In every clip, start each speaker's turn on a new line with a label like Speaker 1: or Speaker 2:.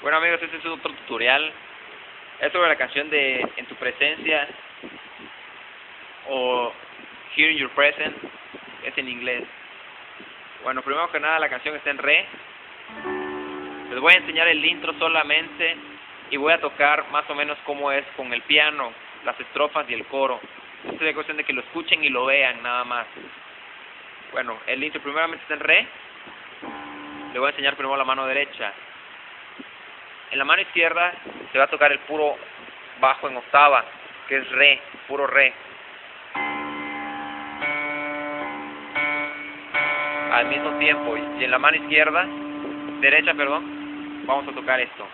Speaker 1: Bueno amigos, este es otro tutorial. Es sobre la canción de En tu presencia o Here in Your Presence. Es en inglés. Bueno, primero que nada la canción está en re. Les voy a enseñar el intro solamente y voy a tocar más o menos cómo es con el piano, las estrofas y el coro. Es de cuestión de que lo escuchen y lo vean nada más. Bueno, el intro primeramente está en re. Le voy a enseñar primero la mano derecha. En la mano izquierda se va a tocar el puro bajo en octava, que es re, puro re. Al mismo tiempo, y en la mano izquierda, derecha, perdón, vamos a tocar esto.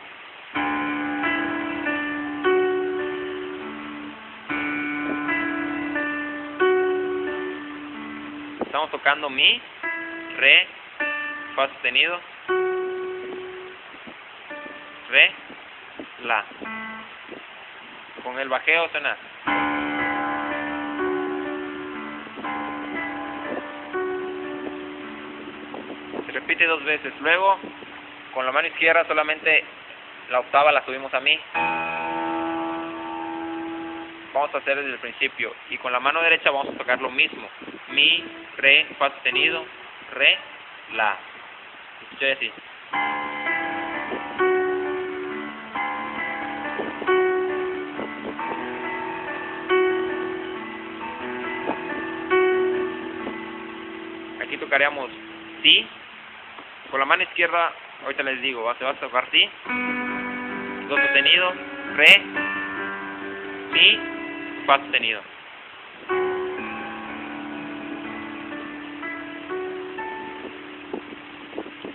Speaker 1: Estamos tocando mi, re, fa sostenido, re, la. Con el bajeo suena. Se repite dos veces. Luego, con la mano izquierda solamente la octava la subimos a mi. Vamos a hacer desde el principio. Y con la mano derecha vamos a tocar lo mismo. Mi, re, fa sostenido, re, la. Escuché así. Tocaríamos si. Con la mano izquierda, ahorita les digo, se va a tocar si. Do sostenido, re, mi, fa sostenido.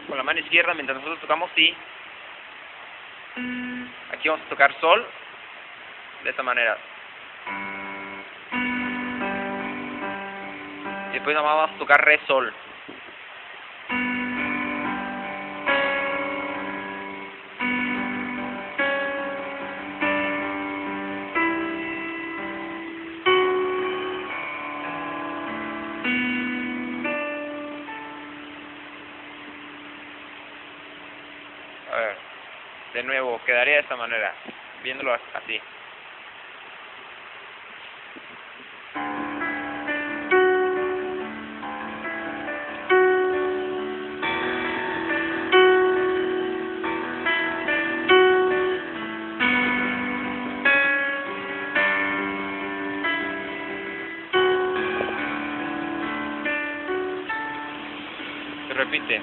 Speaker 1: Con la mano izquierda, mientras nosotros tocamos si, aquí vamos a tocar sol de esta manera. Después nomás vamos a tocar re sol. A ver, de nuevo, quedaría de esta manera, viéndolo así. Repite.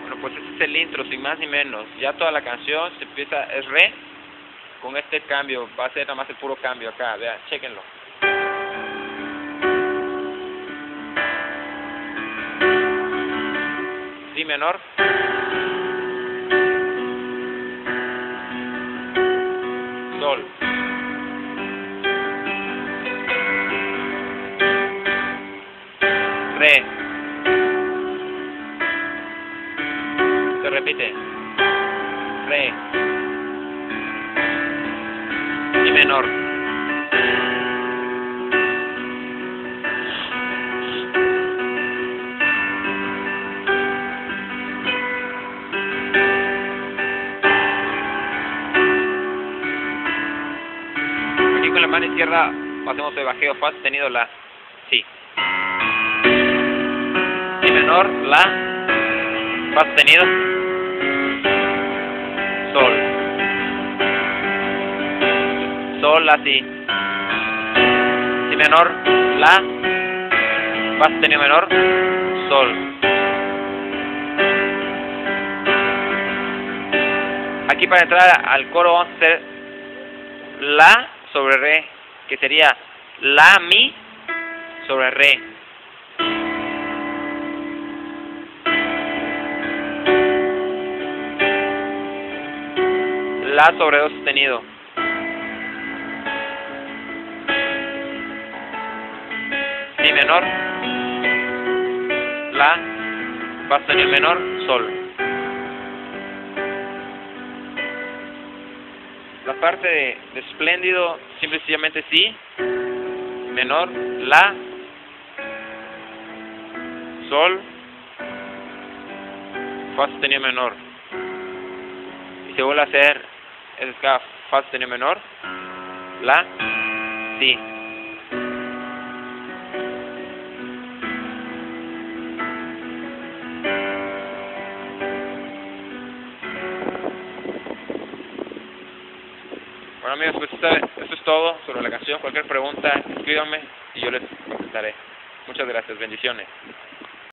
Speaker 1: Bueno, pues este es el intro, sin más ni menos. Ya toda la canción se empieza, es re, con este cambio, va a ser nada más el puro cambio acá, vean, chequenlo. Si menor. Sol. Re. Se repite. Re. Menor. Aquí con la mano izquierda hacemos el bajeo fa sostenido la si. Si menor, la, fa sostenido, sol. La, si. Si menor, la, fa sostenido menor, sol. Aquí para entrar al coro vamos a hacer la sobre re, que sería la mi sobre re. La sobre do sostenido. Menor. La, Fa sostenido menor, Sol. La parte de, de espléndido, simple y sí, menor, La, Sol, Fa sostenido menor. Y se vuelve a hacer escala Fa sostenido menor, La, Si. Bueno amigos, pues esto, es todo sobre la canción. Cualquier pregunta, escríbanme y yo les contestaré. Muchas gracias, bendiciones.